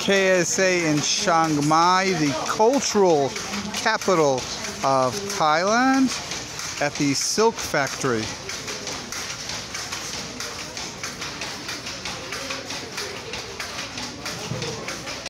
KSA in Chiang Mai, the cultural capital of Thailand, at the Silk Factory.